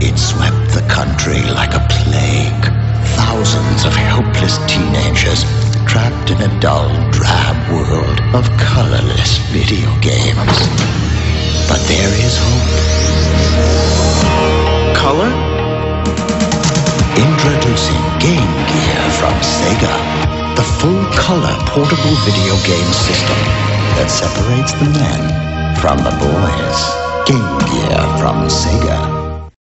It swept the country like a plague. Thousands of helpless teenagers trapped in a dull, drab world of colorless video games. But there is hope. Color? Introducing Game Gear from Sega. The full color portable video game system that separates the men from the boys. Game Gear from Sega.